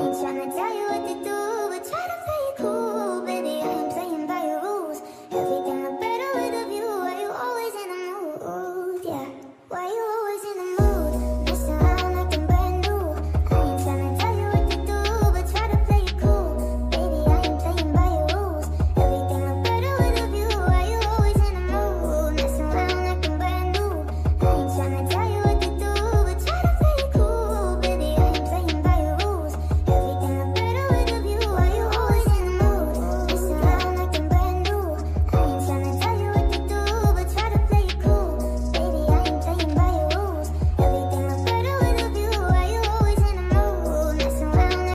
ain't